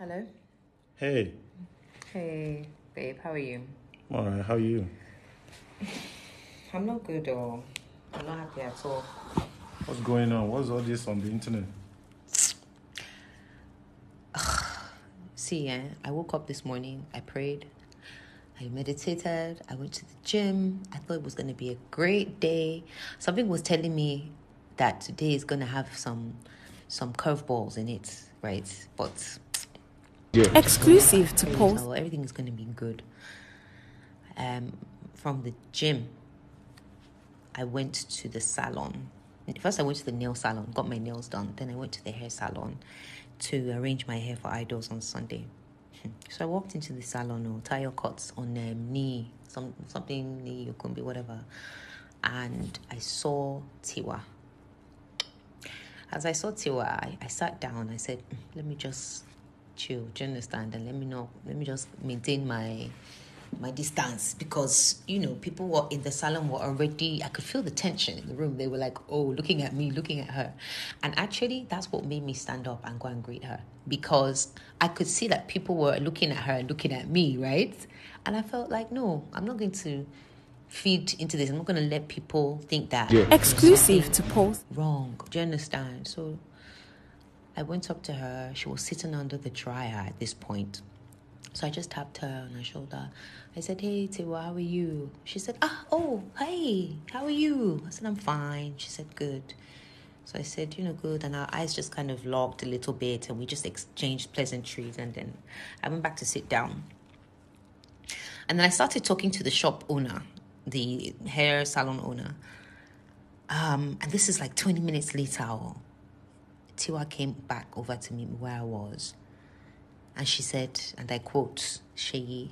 Hello. Hey, Hey, babe. How are you? all right, how are you? I'm not good, or I'm not happy at all. What's going on? What's all this on the internet? See, eh, I woke up this morning. I prayed. I meditated. I went to the gym. I thought it was going to be a great day. Something was telling me that today is going to have some some curveballs in it, right? But Exclusive to Pulse. So everything is going to be good. Um, from the gym, I went to the salon. First, I went to the nail salon, got my nails done. Then I went to the hair salon to arrange my hair for idols on Sunday. So I walked into the salon, or tire cuts on um, knee, some something knee, be whatever, and I saw Tiwa. As I saw Tiwa, I, I sat down. I said, "Mm, "Let me just chill. Do you understand? And let me know. Let me just maintain my my distance because you know people were in the salon were already. I could feel the tension in the room. They were like, "Oh, looking at me, looking at her," and actually, that's what made me stand up and go and greet her because I could see that people were looking at her and looking at me, right? And I felt like, no, I'm not going to feed into this. I'm not going to let people think that Exclusive to post wrong. Do you understand? So I went up to her. She was sitting under the dryer at this point. So I just tapped her on her shoulder. I said, Hey, Tiwa, how are you? She said, Ah, oh, hey, how are you? I said, I'm fine. She said, Good. So I said, You know, good. And our eyes just kind of locked a little bit and we just exchanged pleasantries. And then I went back to sit down. And then I started talking to the shop owner, the hair salon owner. Um, and this is like 20 minutes later. Tiwa came back over to me where I was. And she said, and I quote, Sheyi,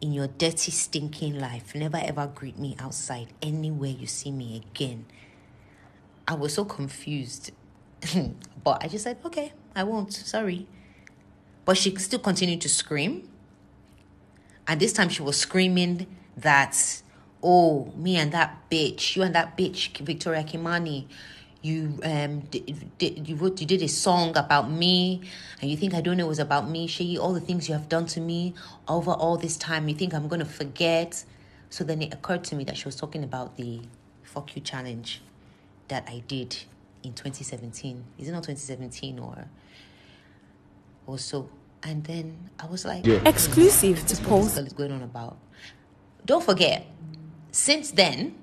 in your dirty, stinking life, never ever greet me outside anywhere you see me again. I was so confused. but I just said, okay, I won't. Sorry. But she still continued to scream. And this time she was screaming that, oh, me and that bitch, you and that bitch, Victoria Kimani, you um did, did, you wrote you did a song about me and you think I don't know it was about me, Shay, all the things you have done to me over all this time, you think I'm gonna forget. So then it occurred to me that she was talking about the fuck you challenge that I did in 2017. Is it not 2017 or or so? And then I was like, Exclusive to this what this Pulse. girl is going on about. Don't forget, since then,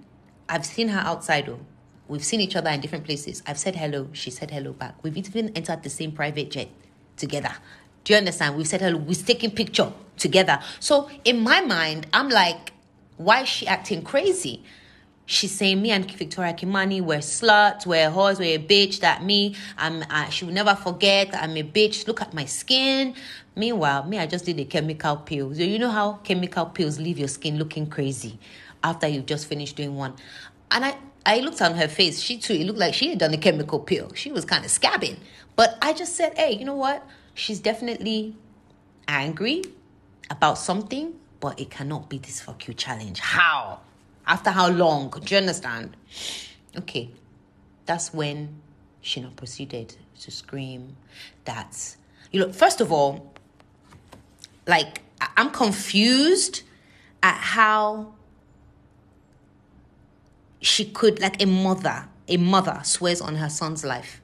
I've seen her outside. Though. We've seen each other in different places. I've said hello. She said hello back. We've even entered the same private jet together. Do you understand? We've said hello. We've taken picture together. So in my mind, I'm like, why is she acting crazy? She's saying me and Victoria Kimani were sluts, we're whores, we're a bitch. That me, I'm. Uh, she will never forget. I'm a bitch. Look at my skin. Meanwhile, me, I just did a chemical peel. So you know how chemical peels leave your skin looking crazy after you've just finished doing one. And I, I looked on her face. She too. It looked like she had done a chemical peel. She was kind of scabbing. But I just said, hey, you know what? She's definitely angry about something, but it cannot be this fuck you challenge. How? After how long? Do you understand? Okay. That's when she now proceeded to scream that, you know, first of all, like, I'm confused at how she could, like a mother, a mother swears on her son's life.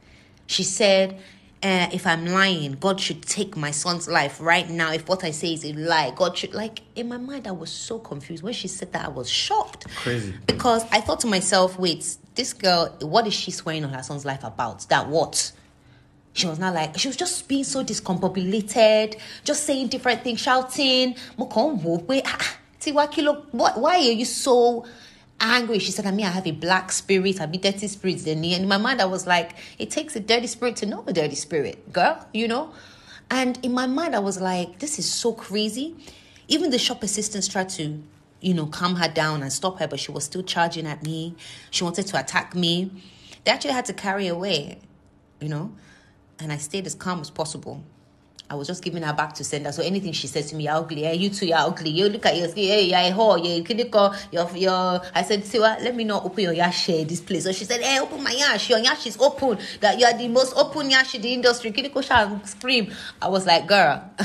She said, uh, if I'm lying, God should take my son's life right now. If what I say is a lie, God should, like, in my mind, I was so confused. When she said that, I was shocked. Crazy. Because I thought to myself, wait, this girl, what is she swearing on her son's life about? That what? She was not like, she was just being so discombobulated, just saying different things, shouting. Mo kàn wò pé, "Ah, what- Why are you so angry? She said, I mean, I have a black spirit, I be dirty spirit. In me and in my mind, I was like, it takes a dirty spirit to know a dirty spirit, girl, you know? And in my mind, I was like, this is so crazy. Even the shop assistants tried to, you know, calm her down and stop her, but she was still charging at me. She wanted to attack me. They actually had to carry away, you know? And I stayed as calm as possible. I was just giving her back to send her. So anything she says to me, you're ugly. Hey, you too, you're ugly. You look at your skin. Hey, you're a whore. You can look your your. I said, Siwa, let me not open your yash here, this place. So she said, Hey, open my yash. Your yash is open. That you are the most open yash in the industry. Go and scream? I was like, girl.